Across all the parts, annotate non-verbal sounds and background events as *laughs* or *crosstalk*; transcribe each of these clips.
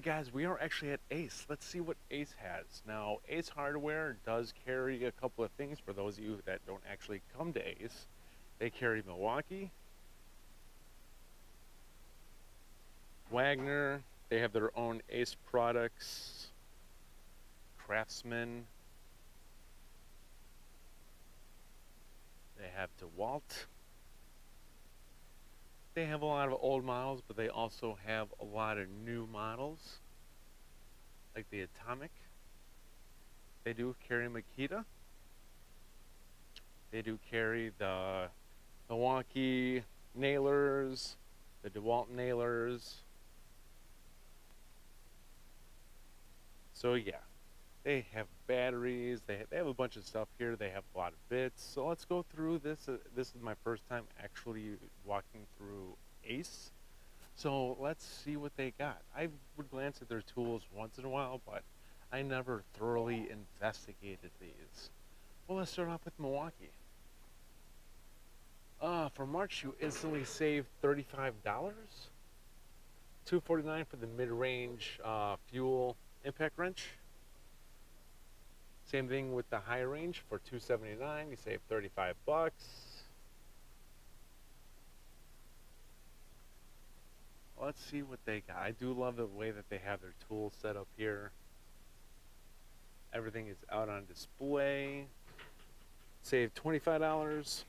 Guys, we are actually at Ace. Let's see what Ace has. Now, Ace Hardware does carry a couple of things for those of you that don't actually come to Ace. They carry Milwaukee, Wagner, they have their own Ace products, Craftsman, they have DeWalt, they have a lot of old models, but they also have a lot of new models, like the Atomic. They do carry Makita. They do carry the Milwaukee nailers, the DeWalt nailers. So yeah, they have batteries. They have, they have a bunch of stuff here. They have a lot of bits. So let's go through this. Uh, this is my first time actually walking through Ace. So let's see what they got. I would glance at their tools once in a while, but I never thoroughly investigated these. Well, let's start off with Milwaukee. Uh, for March, you instantly save $35. 249 for the mid-range uh, fuel impact wrench. Same thing with the high range for 279, you save 35 bucks. Let's see what they got. I do love the way that they have their tools set up here. Everything is out on display. Save $25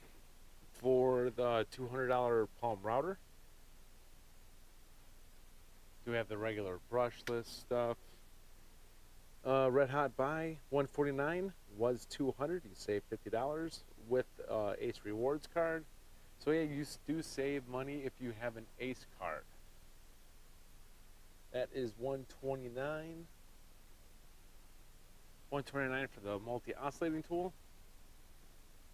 for the $200 Palm router. Do have the regular brushless stuff. Uh, Red Hot Buy 149 was 200. You save $50 with uh, Ace Rewards card. So yeah, you do save money if you have an Ace card. That is 129. 129 for the multi-oscillating tool.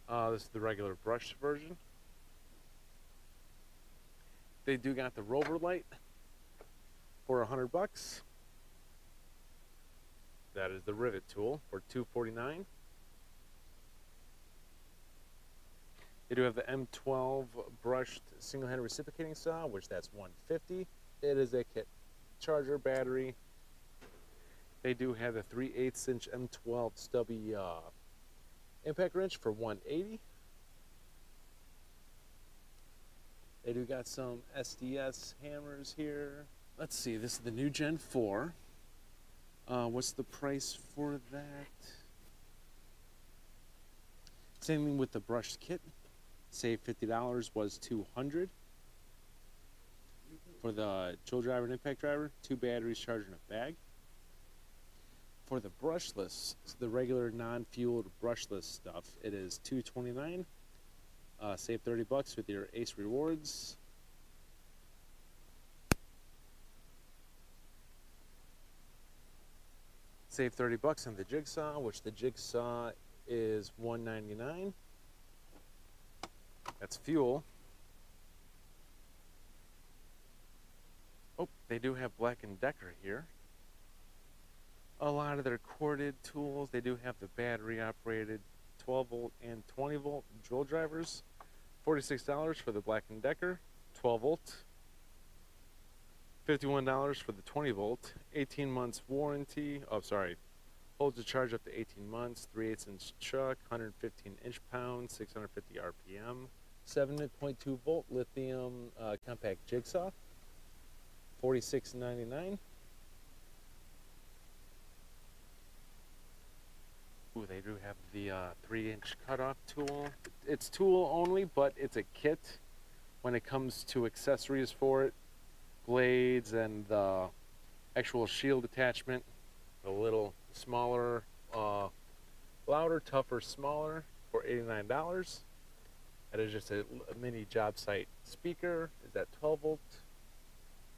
Uh, this is the regular brush version. They do got the rover light for 100 bucks. That is the rivet tool for 249. They do have the M12 brushed single-handed reciprocating saw, which that's 150. It is a kit charger battery. They do have the 3 8 inch M12 stubby uh, impact wrench for 180. They do got some SDS hammers here. Let's see, this is the new Gen 4. Uh, what's the price for that? Same thing with the brushed kit. Save $50 was 200 for the drill driver and impact driver, two batteries charged in a bag. For the brushless, the regular non-fueled brushless stuff, it is 229. Uh, save 30 bucks with your Ace rewards. Save 30 bucks on the jigsaw, which the jigsaw is 199. That's fuel. Oh, they do have Black & Decker here. A lot of their corded tools, they do have the battery operated 12 volt and 20 volt drill drivers. $46 for the Black & Decker, 12 volt. $51 for the 20 volt, 18 months warranty. Oh, sorry. Holds the charge up to 18 months, 3 8 inch chuck, 115 inch pound, 650 RPM. 7.2 volt lithium uh, compact jigsaw. $46.99. Ooh, they do have the uh, three inch cutoff tool. It's tool only, but it's a kit when it comes to accessories for it. Blades and the actual shield attachment. A little smaller, uh, louder, tougher, smaller for $89. That is just a, a mini job site speaker. Is that 12 volt?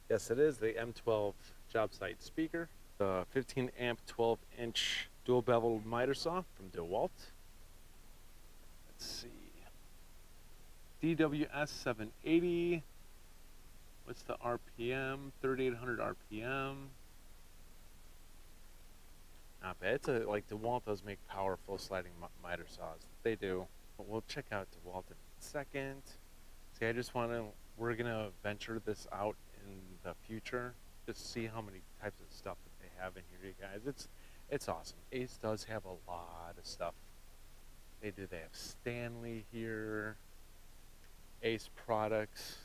Yes, it is the M12 job site speaker. The 15 amp 12 inch dual bevel miter saw from DeWalt. Let's see. DWS 780. What's the RPM? 3800 RPM. Not bad. It's a, like DeWalt does make powerful sliding miter saws. They do. But we'll check out DeWalt in a second. See, I just want to, we're going to venture this out in the future just see how many types of stuff that they have in here, you guys. It's it's awesome. Ace does have a lot of stuff. They do. They have Stanley here. Ace products.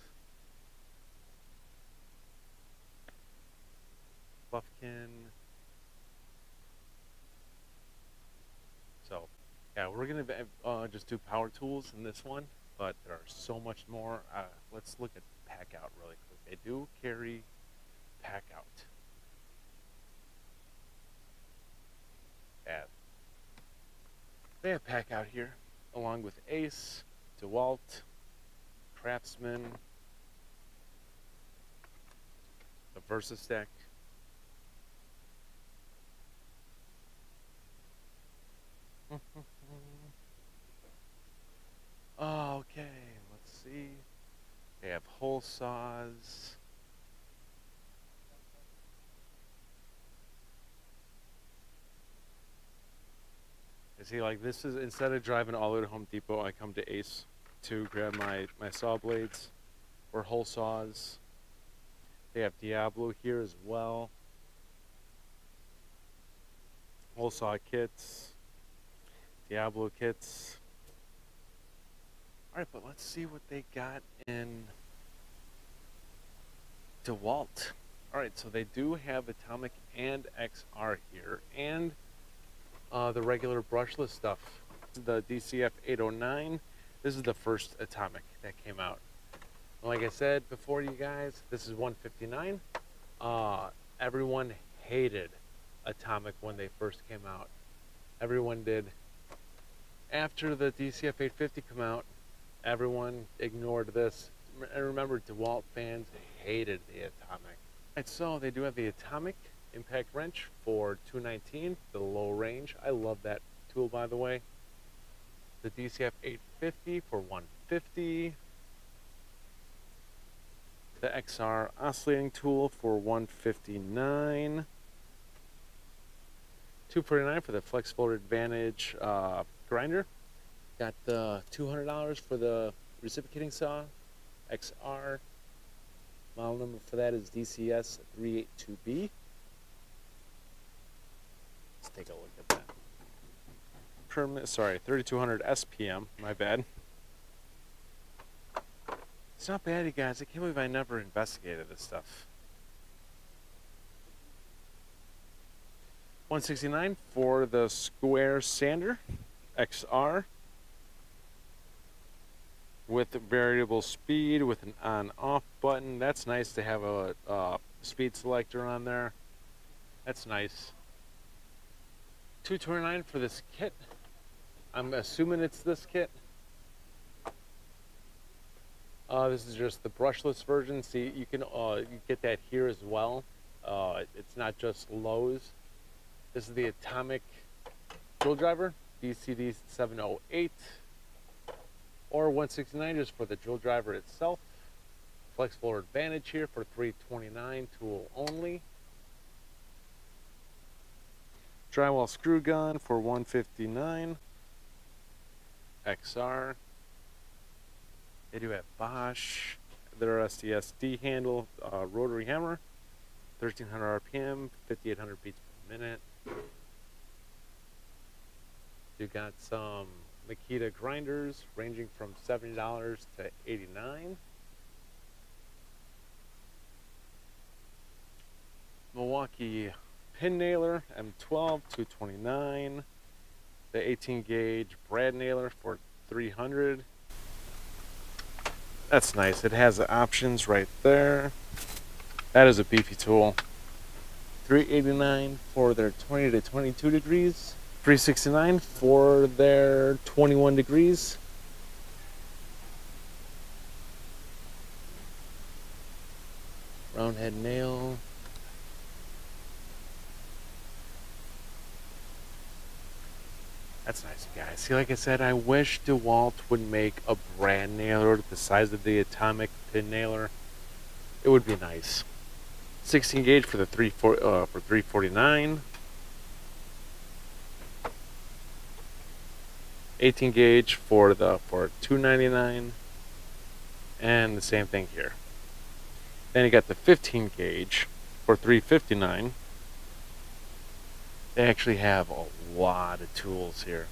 Lufkin. So, yeah, we're gonna uh, just do power tools in this one, but there are so much more. Uh, let's look at Packout really quick. They do carry pack out. At they have Packout here, along with Ace, DeWalt, Craftsman, the VersaStack. *laughs* okay, let's see. They have hole saws. You see, like this is instead of driving all the way to Home Depot, I come to Ace to grab my my saw blades or hole saws. They have Diablo here as well. Hole saw kits, Diablo kits. All right, but let's see what they got in DeWalt. All right, so they do have Atomic and XR here, and uh, the regular brushless stuff. The DCF 809. This is the first Atomic that came out. Like I said before, you guys, this is 159. Uh, everyone hated Atomic when they first came out. Everyone did. After the DCF 850 come out, everyone ignored this. And remember, DeWalt fans hated the Atomic. And so they do have the Atomic impact wrench for 219, the low range. I love that tool, by the way. The DCF 850 for 150. The XR oscillating tool for 159. 249 for the flexible advantage uh, grinder. Got the $200 for the reciprocating saw, XR. Model number for that is DCS 382B. Let's take a look at that. Permit, sorry, 3200 SPM, my bad. It's not bad, you guys. I can't believe I never investigated this stuff. 169 for the square sander XR with variable speed with an on off button. That's nice to have a speed selector on there. That's nice. 229 for this kit. I'm assuming it's this kit. Uh, this is just the brushless version. See, you can uh, you get that here as well. Uh, it's not just Lowe's. This is the Atomic drill driver, DCD 708 or 169 just for the drill driver itself. Flexible Advantage here for 329 tool only drywall screw gun for 159 XR. They do have Bosch, their SDSD handle, uh, rotary hammer, 1300 RPM, 5800 beats per minute. You got some Makita grinders ranging from $70 to 89 Milwaukee pin nailer, M12, 229. The 18 gauge brad nailer for 300. That's nice. It has the options right there. That is a beefy tool. 389 for their 20 to 22 degrees. 369 for their 21 degrees. Roundhead nail, That's nice, guys. See, like I said, I wish DeWalt would make a brad nailer the size of the Atomic pin nailer. It would be nice. 16 gauge for the 3 for, uh, for 349. 18 gauge for the for 299 and the same thing here then you got the 15 gauge for 359 They actually have a lot of tools here.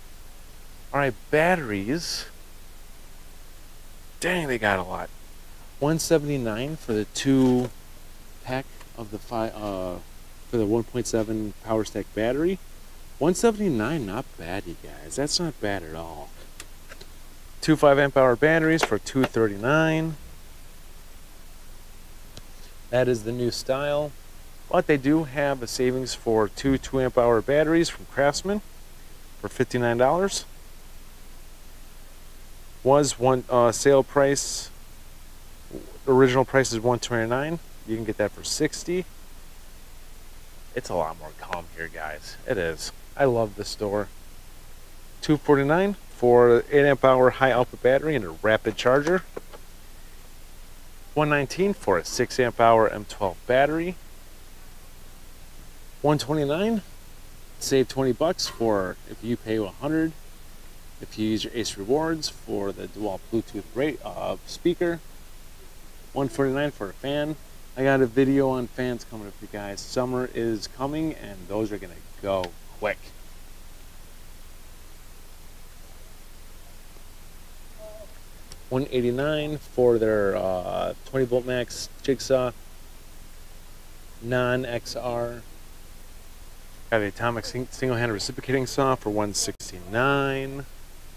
All right, batteries. Dang, they got a lot. 179 for the two pack of the five uh for the 1.7 PowerStack battery. 179, not bad, you guys. That's not bad at all. Two 5 amp hour batteries for 239. That is the new style. But they do have a savings for two 2 amp hour batteries from Craftsman for $59. Was one uh, sale price, original price is 129 You can get that for 60 It's a lot more calm here, guys. It is. I love the store. 249 for 8 amp hour high output battery and a rapid charger. 119 for a 6 amp hour M12 battery. 129 save 20 bucks for if you pay 100 if you use your ace rewards for the dual bluetooth rate uh, speaker 149 for a fan i got a video on fans coming up you guys summer is coming and those are gonna go quick One eighty nine for their uh, twenty volt max jigsaw non XR Got the Atomic single-handed reciprocating saw for 169.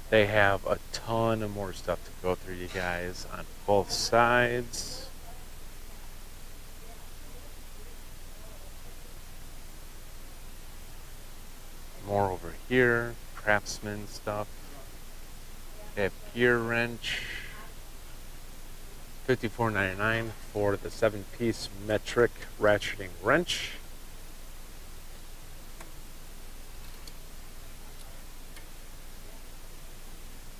They have a ton of more stuff to go through, you guys, on both sides. More over here, craftsman stuff. They have GearWrench. 54.99 for the seven-piece metric ratcheting wrench.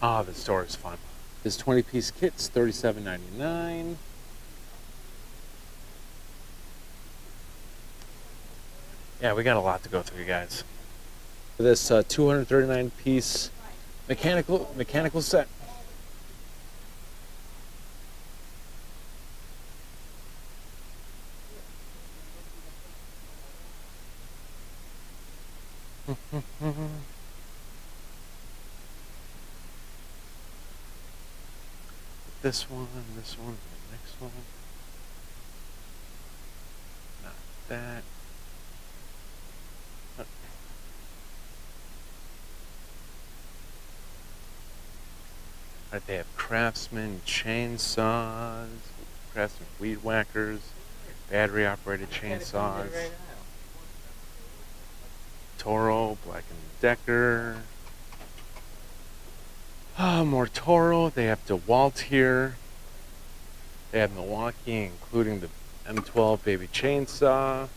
Ah, the store is fun. This 20 piece kit's $37.99. Yeah, we got a lot to go through, guys. This uh, 239 piece mechanical mechanical set. *laughs* this one, this one, the next one. Not that. They have craftsman chainsaws, craftsman weed whackers, battery operated chainsaws, Toro, Black and Decker. Uh, more Toro. They have DeWalt here. They have Milwaukee, including the M12 baby chainsaw.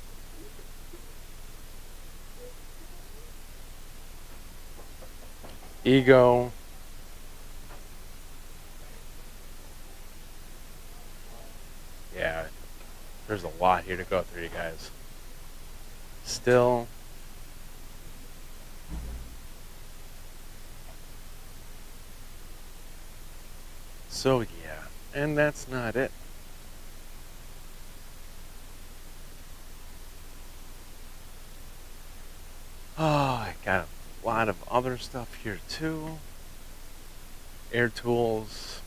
Ego. Yeah, there's a lot here to go through, you guys. Still, So yeah, and that's not it. Oh, I got a lot of other stuff here too. Air tools.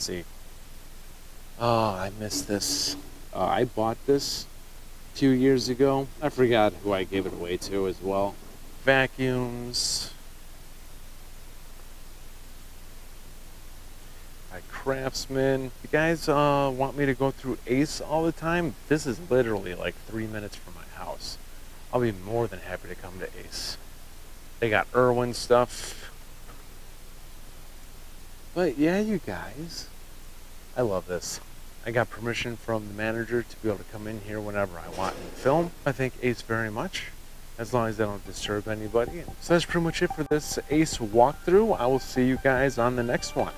Let's see. Oh, I missed this. Uh, I bought this a few years ago. I forgot who I gave it away to as well vacuums, by Craftsman. You guys uh, want me to go through Ace all the time? This is literally like three minutes from my house. I'll be more than happy to come to Ace. They got Irwin stuff. But yeah, you guys, I love this. I got permission from the manager to be able to come in here whenever I want and film. I thank Ace very much as long as they don't disturb anybody. So that's pretty much it for this Ace walkthrough. I will see you guys on the next one.